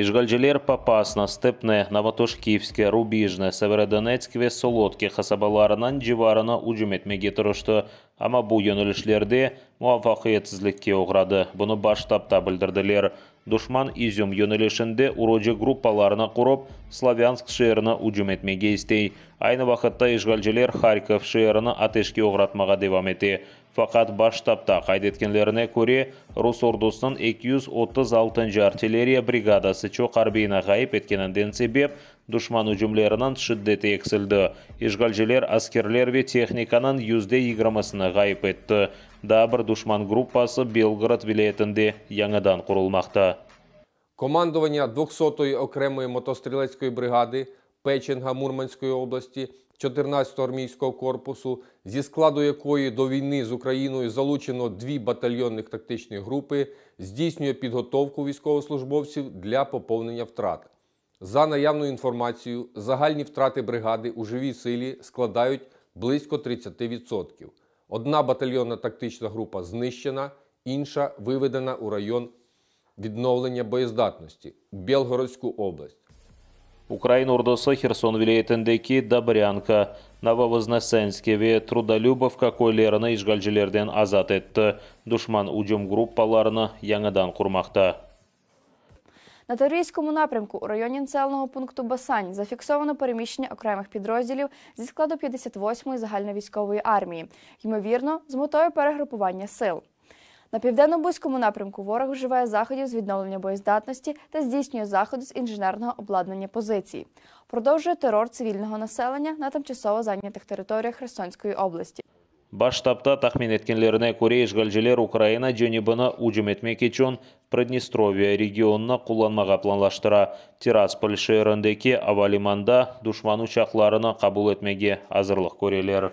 Ишгалжилер Попасна, Степне, Новотошкивске, Рубижне, Северодонецк ве Солодке хасабаларынан живарына ұжым етмеге тұрышты. Ама бұл yönелішлерде муафақиетсізлікке оғрады. Бұны баштапта білдірділер. Душман изюм yönелішінде урожи группаларына құрып, Славянск шеріні ұжым етмеге істей. Айны вақытта Ишгалжилер Харьков шеріні атешке оғратмаға девам ете. Фақат баш штабта қайдеткенлеріне көре, Рус ордусының 236 артиллерия бригадасы чоқ арбейна ғайып еткенінден себеп, душман үжімлерінің шиддеті ексілді. Ишгалжилер аскерлер ве техниканың юзде еграмасына ғайып етті. Да бір душман группасы Белгород вилетінде яңадан құрылмақты. Командування 200-ї окремої мотострілецької бригади Печенга Мурманської області 14-го армійського корпусу, зі складу якої до війни з Україною залучено дві батальйонних тактичні групи, здійснює підготовку військовослужбовців для поповнення втрат. За наявною інформацією, загальні втрати бригади у живій силі складають близько 30%. Одна батальйонна тактична група знищена, інша виведена у район відновлення боєздатності у Белгородську область. Украин ордосы Херсон вилетіндеки Добрянка, Нововознесенске ве Трудолюбовка көйлеріні ишгалжилерден азат етті. Душман ұжым группаларыны яңадан құрмақта. На Таврійському напрямку у районі населеного пункту Басань зафіксовано переміщення окремих підрозділів зі складу 58-ї загальновійськової армії, ймовірно, з метою перегрупування сил. На південно-бузькому напрямку ворог вживає заходів з відновлення боєздатності та здійснює заходи з інженерного обладнання позицій. Продовжує терор цивільного населення на тимчасово зайнятих територіях Херсонської області. Баш штабта тахмин еткенлеріне көре ишгалжилер Украина жөнебіні ұжым етмек үшін Приднестровия регионына құланмаға планлаштыра. Тирасполь шеріндеке авалиманда душман ұшақларыны қабыл етмеге азырлық көрелер.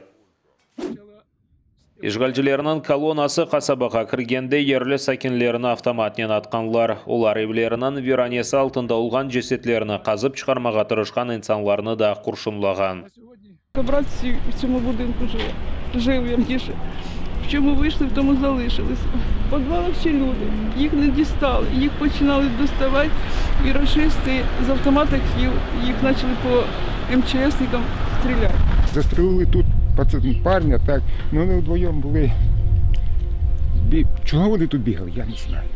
Ишгалжилерінің колоннасы қасабаға кіргенде ерлі сәкенлеріні автоматнен атқанлар. Олар евлерінің веранесі алтында ұлған жесетлеріні қазып шығармаға тырышқан инсанларыны да живе. Жив вірніше. В чому вийшли, в тому залишилися. В подвалах ще люди. Їх не дістали. Їх починали доставати і рашисти з автоматів їх почали по МЧСникам стріляти. Застрелили тут парня, так. Ну вони вдвоєм були. Бі... Чого вони тут бігали, я не знаю.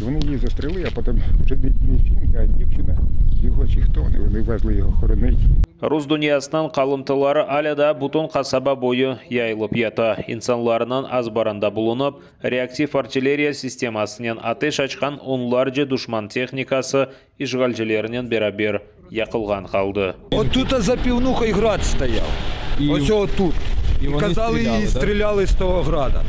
Вони її застрелили, а потім вже не жінка, а дівчина, його чи хто, вони везли його хоронити. Рус дүниясынан қалымтылары аляда бұтын қасаба бойы яйылып ята. Инсанларынан аз баранда бұлынып, реактив артиллерия системасынан атеш açқан онларжы душман техникасы ишгалжелерінен берабер яқылған қалды. От тут за півнухою град стояв. Ось отут. І, вони казали, стріляли, і да? стріляли з того града.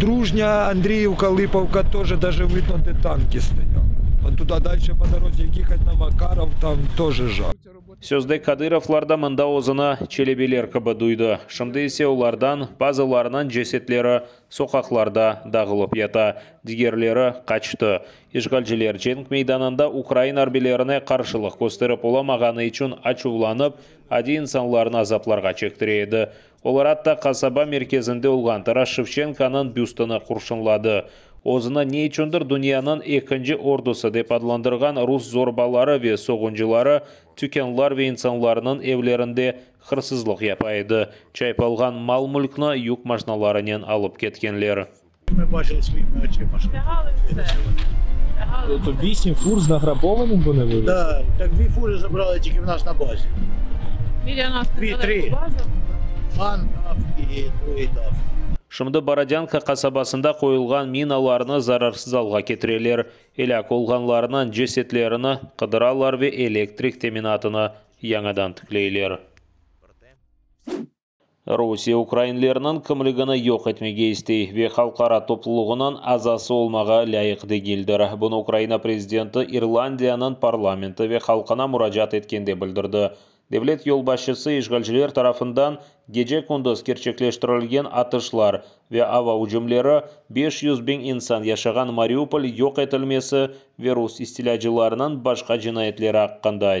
Дружня Андріївка, Липовка теж даже видно, де танки стояли. От туди далі по дорозі їхати на Макаров, там теж жах. Сөзде Кадыровларда мында озына челебелер кібі дуйды. Шымды есе олардан базыларынан жесетлері соқақларда дағылып ята. Дигерлері қачты. Ишгалжелер женг мейданында Украин арбелеріне қаршылық көстеріп оламағаны үшін ачуланып, ади инсанларын азапларға чектіреді. Олар атта қасаба мерkezінде олған Тарас Шевченканың бюстыны құршынлады. Озына не үшіндір дүнияның екінші ордусы деп адландырған рус зорбалары ве соғынжылары түкенлар ве инсанларының евлерінде қырсызлық япайды. Чайпалған мал мүлкні юк машиналарынан алып кеткенлер. Ми бачили своїми очима. що То 8 фур з награбованим вони вивезли? Да, так дві фури забрали тільки в нас на базі. Біля нас Дві, три. Ан, ДАФ і другий ДАФ. Шымды Бородянка қасабасында қойылған миналарны зарарсыз алға кетірелер. Еляк олғанларынан жесетлеріні қыдыралар ве электрик теминатыны яңадан тіклейлер. Русия украинлерінің кімлігіні yok etmege istей ве халқара топлылығынан азасы олмаға лайық дегелдір. Бұны Украина президенті Ирландияның парламенті ве халқына мұражат еткенде білдірді. Devlet yolbaşçısı işgalciler tarafından gece kunduz gerçekleştirilgen atışlar ve ava hücumları 500 bin insan yaşagan Mariupol yok etilmesi ve Rus istilacılarının başka cinayetleri hakkında.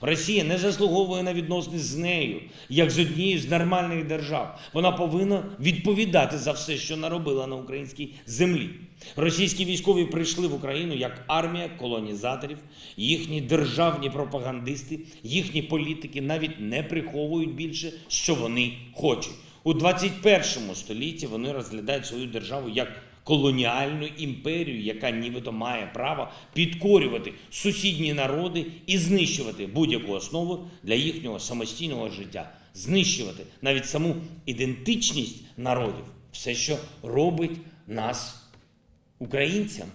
Росія не заслуговує на відносини з нею, як з однією з нормальних держав. Вона повинна відповідати за все, що наробила на українській землі. Російські військові прийшли в Україну як армія колонізаторів, їхні державні пропагандисти, їхні політики навіть не приховують більше, що вони хочуть. У 21 столітті вони розглядають свою державу як колоніальну імперію, яка нібито має право підкорювати сусідні народи і знищувати будь-яку основу для їхнього самостійного життя, знищувати навіть саму ідентичність народів, все, що робить нас українцями.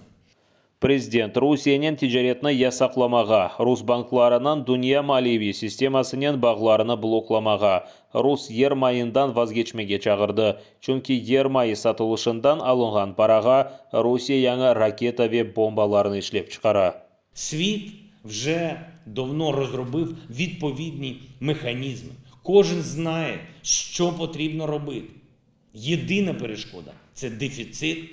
Президент Русиянен тижаретні ясақламаға, Рус банкларынан дүния маливи системасынен бағларыны блокламаға, Рус ер майындан вазгечмеге чағырды. Чүнки ер майы сатылышындан алынған параға Русия яңа ракета ве бомбаларын ішлеп чықара. Світ вже давно розробив відповідні механізми. Кожен знає, що потрібно робити. Єдина перешкода це дефіцит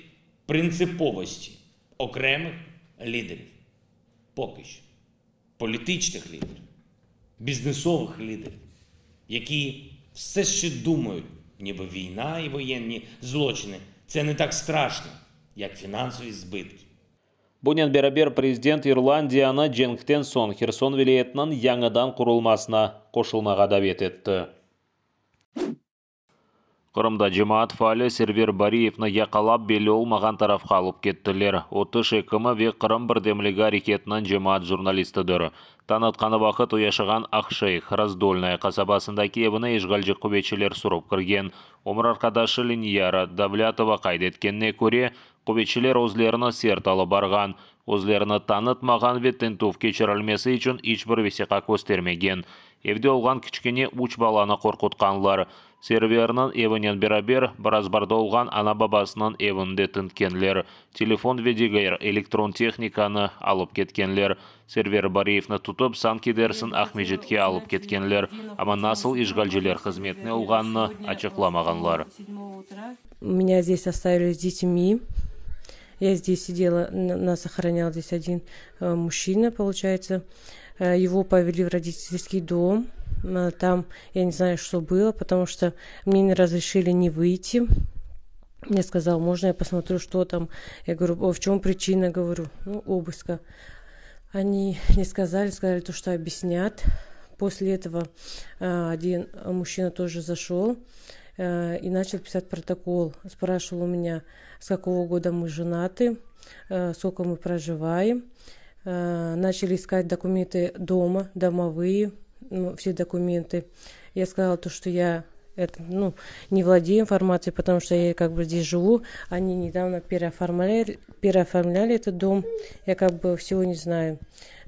принциповості окремих лідерів. Поки що. Політичних лідерів, бізнесових лідерів, які все ще думають, ніби війна і воєнні злочини це не так страшно, як фінансові збитки. Бұнен берабер президент Ирландияны Дженктен сон Херсон вилаетінің яңадан құрылмасына қошылмаға дабет етті. Қырымда жемаат фаалы сервер Бариевны яқалап белі олмаған тарафқа алып кеттілер. Оты шекімі ве Қырым бірдемлігі әрекетінің жемаат журналистідір. Танытқаны вақыт ұяшыған Ақшейх, Раздольная қасабасындаки евіні ешғалжы құбетшілер сұрып кірген. Омыр арқадашы Линияра Давлятова қайдеткенне көре, құбетшілер өзлеріні серталы барған. Өзлеріні танытмаған ве тентув кечірілмесі үшін ешбір весеқа көстермеген. Евде олған кішкене уч баланы қорқытқанлар. Серверінің евінен берабер, біразбарда олған ана бабасының евінде тінткенлер. Телефон ведегер электрон техниканы алып кеткенлер. Сервер Бариевны тұтып, Санкидерсін Ахмежетке алып кеткенлер. Ама насыл ишгалжелер қызметіне олғанны ачықламағанлар. Меня здесь оставили с детьми. Я здесь сидела, нас охранял здесь один э, мужчина, получается. Э, Его повели в родительский дом. Там я не знаю, что было, потому что мне не разрешили не выйти. Я сказал, можно я посмотрю, что там. Я говорю, «О, в чем причина, говорю, ну, обыска. Они не сказали, сказали то, что объяснят. После этого э, один мужчина тоже зашел э, и начал писать протокол. Спрашивал у меня, с какого года мы женаты, э, сколько мы проживаем. Э, Начали искать документы дома, домовые, ну, все документы. Я сказала то, что я это, ну, не владею информацией, потому что я как бы здесь живу. Они недавно переоформляли, переоформляли этот дом. Я как бы всего не знаю.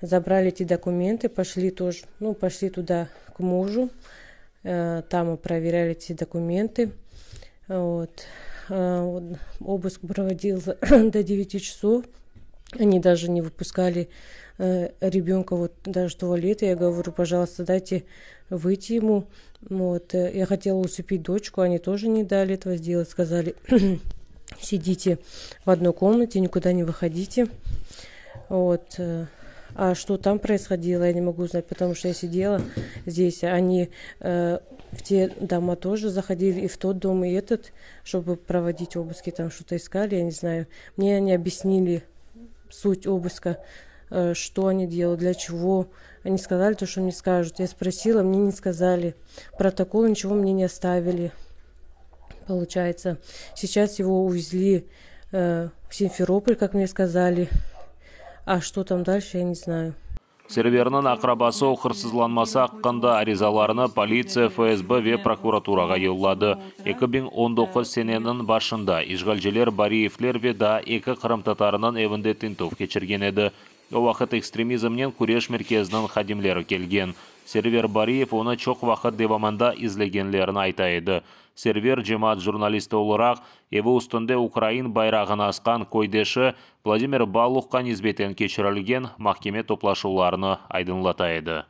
Забрали эти документы, пошли тоже, ну, пошли туда к мужу. Э, Там мы проверяли эти документы. Вот. Э. Обыск проводился до 9 часов. Они даже не выпускали ребенка вот даже в туалет. Я говорю, пожалуйста, дайте выйти ему. Вот. э, Я хотела усыпить дочку, они тоже не дали этого сделать. Сказали, сидите в одной комнате, никуда не выходите. Вот. э, А что там происходило, я не могу знать, потому что я сидела здесь. Они э, в те дома тоже заходили, и в тот дом, и этот, чтобы проводить обыски, там что-то искали, я не знаю. Мне они объяснили суть обыска, э, что они делают, для чего. Они сказали то, что мне скажут. Я спросила, мне не сказали. Протокол ничего мне не оставили. Получается, сейчас его увезли э, в Симферополь, как мне сказали. А что там дальше, я не знаю. Серверінің ақрабасы оқырсызланмаса аққанда аризаларыны полиция, ФСБ ве прокуратураға еллады. 2019 сененің башында ишгалжелер Бариевлер ве да екі қырым татарының евінде тинтов кечірген еді. О вақыт экстремизмнен күреш меркезінің хадимлері келген. Сервер Бариев оны чоқ вақыт деваманда излегенлерін айта еді. Сервер жемаат журналисті олырақ, еві үстінде Украин байрағын асқан койдешы Владимир Балухқа низбетен кечірілген махкеме топлашуларыны айдынлата еді.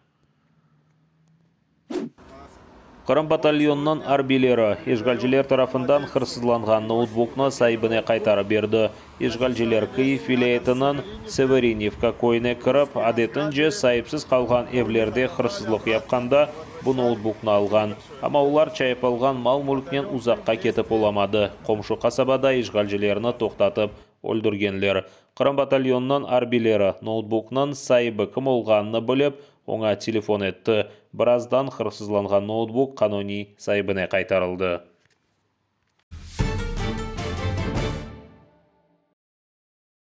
Қырым батальонынан арбилері ешгалжілер тарафындан қырсызланған ноутбукны сайбыне қайтарып берді. Ешгалжілер Киев вилаятынан Севериневка койне кіріп, адетінже сайыпсыз қалған евлерде қырсызлық япқанда бұл ноутбукны алған. Ама олар чайып алған мал мүлкінен ұзаққа кетіп оламады. Қомшы қасабада ешгалжілеріні тоқтатып, өлдіргенлер. Қырым батальонынан арбилері ноутбукнан сайыбы кім олғанны біліп, оңа телефон етті. Біраздан қырсызланған ноутбук қанони сайбыне қайтарылды.